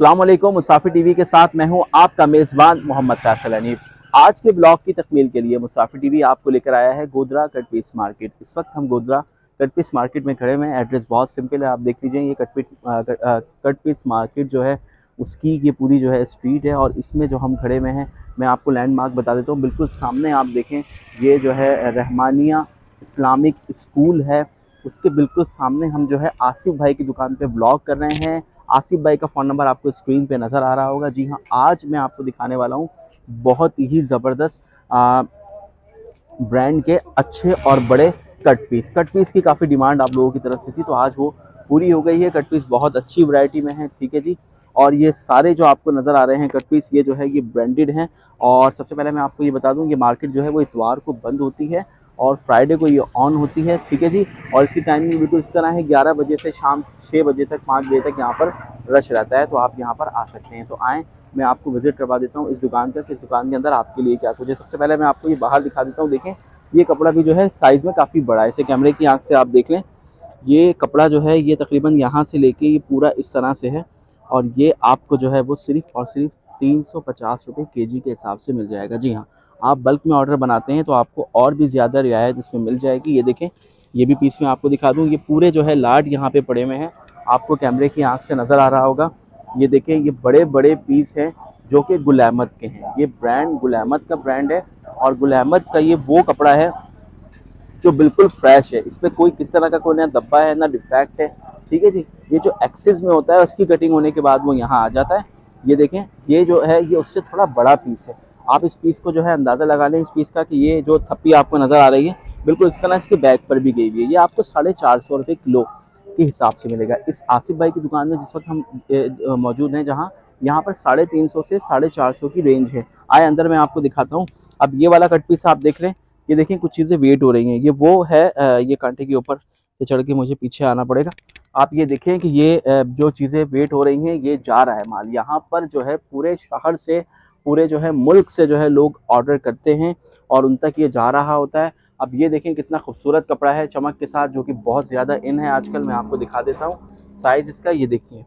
अल्लाम मुसाफिर TV के साथ मैं हूँ आपका मेज़बान मोहम्मद फैसल अनीफ। आज के ब्लॉग की तकमील के लिए मुसाफिर टीवी आपको लेकर आया है गोदरा कटपीस मार्केट। इस वक्त हम गोदरा कटपीस मार्केट में खड़े हुए हैं। एड्रेस बहुत सिंपल है, आप देख लीजिए, ये कटपीस कटपीस मार्केट जो है, उसकी ये पूरी जो है स्ट्रीट है और इसमें जो हम खड़े हुए हैं, मैं आपको लैंडमार्क बता देता हूँ। बिल्कुल सामने आप देखें, ये जो है रहमानिया इस्लामिक स्कूल है। उसके बिल्कुल सामने हम जो है आसिफ भाई की दुकान पे ब्लॉग कर रहे हैं। आसिफ भाई का फ़ोन नंबर आपको स्क्रीन पे नज़र आ रहा होगा। जी हाँ आज मैं आपको दिखाने वाला हूँ बहुत ही ज़बरदस्त ब्रांड के अच्छे और बड़े कट पीस कट पीस की काफ़ी डिमांड आप लोगों की तरफ़ से थी तो आज वो पूरी हो गई है। कट पीस बहुत अच्छी वैरायटी में है, ठीक है जी? और ये सारे जो आपको नज़र आ रहे हैं कट पीस ये जो है, ये ब्रांडेड हैं। और सबसे पहले मैं आपको ये बता दूँ, ये मार्केट जो है, वो इतवार को बंद होती है। और फ्राइडे को ये ऑन होती है। ठीक है जी? और इसकी टाइमिंग बिल्कुल इस तरह है, ग्यारह बजे से शाम छः बजे तक, पाँच बजे तक यहाँ पर रश रहता है तो आप यहाँ पर आ सकते हैं। तो आएँ, मैं आपको विज़िट करवा देता हूँ इस दुकान का इस दुकान के अंदर आपके लिए क्या कुछ है? सबसे पहले मैं आपको ये बाहर दिखा देता हूँ। देखें, ये कपड़ा भी जो है साइज़ में काफ़ी बड़ा है। इसे कैमरे की आँख से आप देख लें। ये कपड़ा जो है, ये तकरीबन यहाँ से लेके ये पूरा इस तरह से है। और ये आपको जो है वो सिर्फ़ और सिर्फ़ तीन सौ पचास रुपये के जी के हिसाब से मिल जाएगा। जी हाँ आप बल्क में ऑर्डर बनाते हैं तो आपको और भी ज़्यादा रियायत इसमें मिल जाएगी। ये देखें, ये भी पीस में आपको दिखा दूँ। ये पूरे जो है लाट यहाँ पर पड़े हुए हैं। आपको कैमरे की आँख से नज़र आ रहा होगा। ये देखें, ये बड़े बड़े पीस हैं, जो कि गुलामत के हैं। ये ब्रांड गुलामत का ब्रांड है और गुलामत का ये वो कपड़ा है, जो बिल्कुल फ्रेश है। इसमें कोई किस तरह का कोई ना दब्बा है, ना डिफेक्ट है। ठीक है जी? ये जो एक्सिस में होता है, उसकी कटिंग होने के बाद वो यहाँ आ जाता है। ये देखें, ये जो है, ये उससे थोड़ा बड़ा पीस है। आप इस पीस को जो है अंदाज़ा लगा लें, इस पीस का कि ये जो थप्पी आपको नज़र आ रही है, बिल्कुल इस तरह इसके बैग पर भी गई हुई है। ये आपको साढ़े चार सौ रुपये किलो के हिसाब से मिलेगा। इस आसिफ भाई की दुकान में जिस वक्त हम मौजूद हैं जहाँ, यहाँ पर साढ़े तीन सौ से साढ़े चार सौ की रेंज है। आए अंदर मैं आपको दिखाता हूँ। अब ये वाला कट पीस आप देख लें, ये देखें कुछ चीज़ें वेट हो रही हैं। ये वो है ये कांटे के ऊपर से चढ़ के मुझे पीछे आना पड़ेगा। आप ये देखें कि ये जो चीज़ें वेट हो रही हैं, ये जा रहा है माल। यहाँ पर जो है पूरे शहर से पूरे जो है मुल्क से जो है लोग ऑर्डर करते हैं और उन तक ये जा रहा होता है। अब ये देखें कितना खूबसूरत कपड़ा है चमक के साथ, जो कि बहुत ज़्यादा इन है आजकल। मैं आपको दिखा देता हूँ। साइज़ इसका ये देखिए।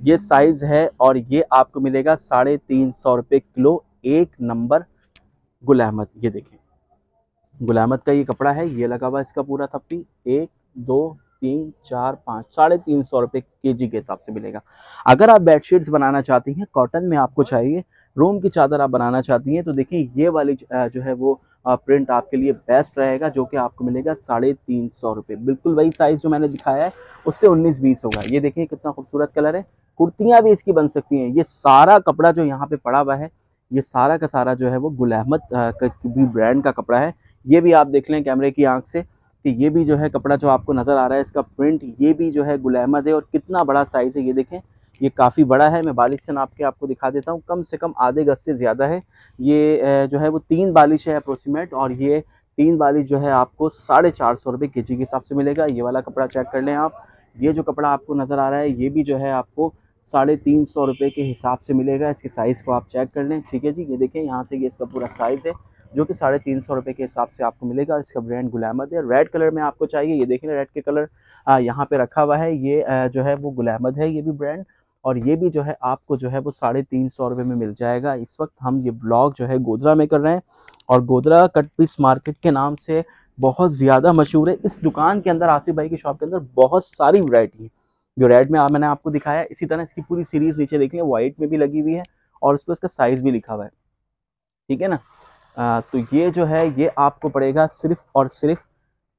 ये साइज़ है और ये आपको मिलेगा साढ़े तीन सौ रुपये किलो, एक नंबर गुलामत ये देखें। गुलामत का ये कपड़ा है, ये लगा हुआ इसका पूरा थप्पी। एक, दो तीन, चार, पाँच, साढ़े तीन सौ रुपये के जी के हिसाब से मिलेगा। अगर आप बेडशीट्स बनाना चाहती हैं कॉटन में आपको चाहिए रूम की चादर आप बनाना चाहती हैं तो देखिए ये वाली जो है वो प्रिंट आपके लिए बेस्ट रहेगा, जो कि आपको मिलेगा साढ़े तीन सौ रुपये बिल्कुल वही साइज़ जो मैंने दिखाया है, उससे उन्नीस बीस होगा। ये देखिए कितना खूबसूरत कलर है। कुर्तियाँ भी इसकी बन सकती हैं। ये सारा कपड़ा जो यहाँ पे पड़ा हुआ है, ये सारा का सारा जो है वो गुल अहमद भी ब्रांड का कपड़ा है। ये भी आप देख लें कैमरे की आँख से। कि ये भी जो है कपड़ा जो आपको नज़र आ रहा है, इसका प्रिंट ये भी जो है गुल अहमद है और कितना बड़ा साइज़ है, ये देखें। ये काफ़ी बड़ा है, मैं बालिश से नाप के आपको दिखा देता हूँ। कम से कम आधे गज से ज़्यादा है। ये जो है वो तीन बालिश है अप्रोसीमेट और ये तीन बालिश जो है आपको साढ़े चार सौ रुपये के जी के हिसाब से मिलेगा। ये वाला कपड़ा चेक कर लें आप। ये जो कपड़ा आपको नज़र आ रहा है, ये भी जो है आपको साढ़े तीन सौ रुपये के हिसाब से मिलेगा। इसके साइज़ को आप चेक कर लें। ठीक है जी? ये देखें, यहाँ से ये इसका पूरा साइज़ है, जो कि साढ़े तीन सौ रुपये के हिसाब से आपको मिलेगा। इसका ब्रांड गुलामद है। रेड कलर में आपको चाहिए, ये देखें रेड के कलर यहाँ पे रखा हुआ है। ये जो है वो गुलामद है, ये भी ब्रांड और ये भी जो है, आपको जो है वो साढ़े तीन सौ रुपये में मिल जाएगा। इस वक्त हम ये ब्लॉग जो है गोदरा में कर रहे हैं। और गोदरा कट पीस मार्केट के नाम से बहुत ज़्यादा मशहूर है। इस दुकान के अंदर, आसिफ भाई की शॉप के अंदर बहुत सारी वैरायटी है। जो रेड में मैंने आपको दिखाया इसी तरह इसकी पूरी सीरीज़ नीचे देख लें वाइट में भी लगी हुई है और उस पर इसका साइज़ भी लिखा हुआ है। ठीक है ना? आ, तो ये जो है ये आपको पड़ेगा सिर्फ़ और सिर्फ़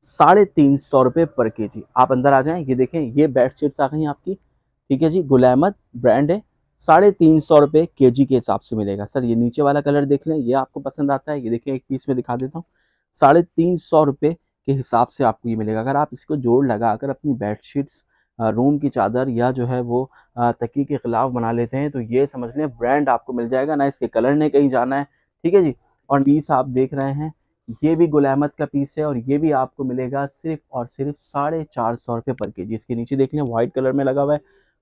साढ़े तीन सौ रुपये पर के जी आप अंदर आ जाएँ ये देखें ये बेड शीट्स आ गई आपकी। ठीक है जी गुलामत ब्रांड है साढ़े तीन सौ रुपये के जी के हिसाब से मिलेगा। सर ये नीचे वाला कलर देख लें ये आपको पसंद आता है ये देखें एक पीस में दिखा देता हूँ। साढ़े तीन सौ रुपये के हिसाब से आपको ये मिलेगा। अगर आप इसको जोड़ लगा कर अपनी बेड शीट्स रूम की चादर या जो है वो तकी के ख़िलाफ़ बना लेते हैं तो ये समझ लें, ब्रांड आपको मिल जाएगा। ना इसके कलर ने कहीं जाना है, ठीक है जी? और पीस आप देख रहे हैं, ये भी गुलामत का पीस है और ये भी आपको मिलेगा सिर्फ़ और सिर्फ़ साढ़े चार सौ रुपये पर के जी इसके नीचे देख लें वाइट कलर में लगा हुआ है,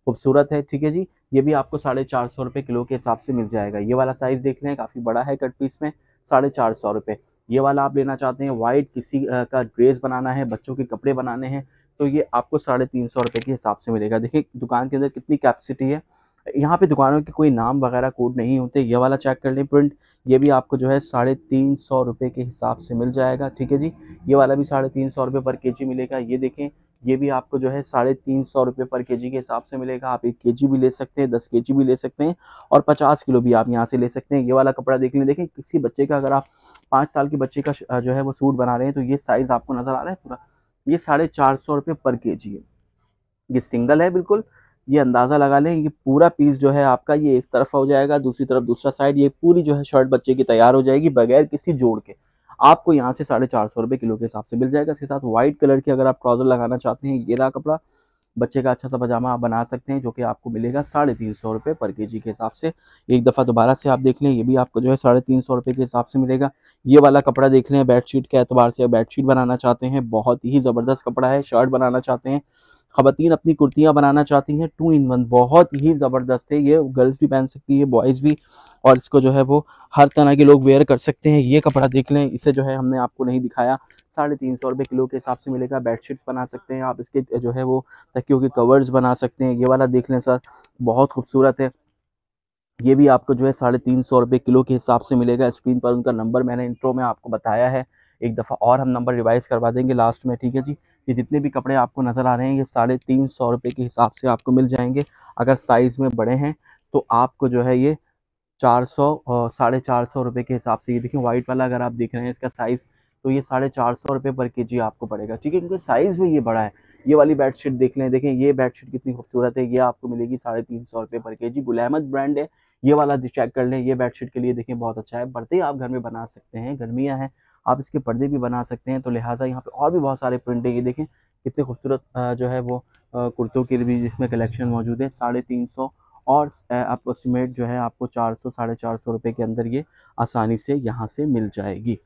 खूबसूरत है, ठीक है जी? ये भी आपको साढ़े चार सौ रुपये किलो के हिसाब से मिल जाएगा। ये वाला साइज़ देख लें, काफ़ी बड़ा है कट पीस में, साढ़े चार सौ रुपये। ये वाला आप लेना चाहते हैं वाइट किसी का ड्रेस बनाना है, बच्चों के कपड़े बनाने हैं तो ये आपको साढ़े तीन सौ रुपये के हिसाब से मिलेगा। देखिए, दुकान के अंदर कितनी कैपेसिटी है। यहाँ पे दुकानों के कोई नाम वगैरह कोड नहीं होते। ये वाला चेक कर लें प्रिंट ये भी आपको जो है साढ़े तीन सौ रुपये के हिसाब से मिल जाएगा। ठीक है जी? ये वाला भी साढ़े तीन सौ रुपये पर के जी मिलेगा। ये देखें, ये भी आपको जो है साढ़े तीन सौ रुपये पर के जी के हिसाब से मिलेगा। आप एक के जी भी ले सकते हैं, दस के जी भी ले सकते हैं और पचास किलो भी आप यहाँ से ले सकते हैं। ये वाला कपड़ा देख लें। देखें किसी बच्चे का अगर आप पाँच साल के बच्चे का जो है वो सूट बना रहे हैं तो ये साइज़ आपको नज़र आ रहा है पूरा। ये साढ़े चार सौ रुपये पर के जी है। ये सिंगल है बिल्कुल। ये अंदाज़ा लगा लें, ये पूरा पीस जो है आपका ये एक तरफ़ हो जाएगा, दूसरी तरफ़ दूसरा साइड, ये पूरी जो है शर्ट बच्चे की तैयार हो जाएगी बगैर किसी जोड़ के। आपको यहाँ से साढ़े चार सौ रुपये किलो के हिसाब से मिल जाएगा। इसके साथ व्हाइट कलर की अगर आप ट्राउज़र लगाना चाहते हैं, ये रहा कपड़ा। बच्चे का अच्छा सा पजामा आप बना सकते हैं, जो कि आपको मिलेगा साढ़े तीन सौ रुपये पर के के हिसाब से। एक दफ़ा दोबारा से आप देख लें, ये भी आपको जो है साढ़े तीन सौ रुपये के हिसाब से मिलेगा। ये वाला कपड़ा देख लें, बेडशीट के एतबार से बेडशीट बनाना चाहते हैं, बहुत ही ज़बरदस्त कपड़ा है, शर्ट बनाना चाहते हैं। ख़वातीन अपनी कुर्तियाँ बनाना चाहती हैं टू इन वन बहुत ही ज़बरदस्त है ये। गर्ल्स भी पहन सकती है बॉयज़ भी। और इसको जो है वो हर तरह के लोग वेयर कर सकते हैं। ये कपड़ा देख लें, इसे जो है हमने आपको नहीं दिखाया। साढ़े तीन सौ रुपये किलो के हिसाब से मिलेगा। बेडशीट्स बना सकते हैं आप, इसके जो है वो तकियों के कवर्स बना सकते हैं। ये वाला देख लें सर, बहुत खूबसूरत है। ये भी आपको जो है साढ़े तीन सौ रुपये किलो के हिसाब से मिलेगा। स्क्रीन पर उनका नंबर मैंने इंट्रो में आपको बताया है। एक दफ़ा और हम नंबर रिवाइज़ करवा देंगे लास्ट में, ठीक है जी? ये जितने भी कपड़े आपको नज़र आ रहे हैं, ये साढ़े तीन सौ रुपये के हिसाब से आपको मिल जाएँगे। अगर साइज़ में बड़े हैं तो आपको जो है ये चार सौ साढ़े चार सौ रुपये के हिसाब से, ये देखिए वाइट वाला अगर आप देख रहे हैं इसका साइज़ तो ये साढ़े चार सौ रुपये पर के जी आपको पड़ेगा, ठीक है? क्योंकि साइज़ में ये बड़ा है। ये वाली बेडशीट देख लें, देखें, ये बेडशीट कितनी खूबसूरत है, ये आपको मिलेगी साढ़े तीन सौ रुपये पर के जी। गुलामत ब्रांड है, ये वाला चेक कर लें, ये बेडशीट के लिए, देखें, बहुत अच्छा है। पर्दे आप घर में बना सकते हैं, गर्मियाँ हैं आप इसके पर्दे भी बना सकते हैं। तो लिहाजा यहाँ पे और भी बहुत सारे प्रिंट है। ये देखें, कितने खूबसूरत जो है वो कुर्तों के भी जिसमें कलेक्शन मौजूद है। साढ़े तीन सौ और अप्रोक्सीमेट जो है आपको चार सौ, साढ़े चार सौ रुपये के अंदर ये आसानी से यहाँ से मिल जाएगी।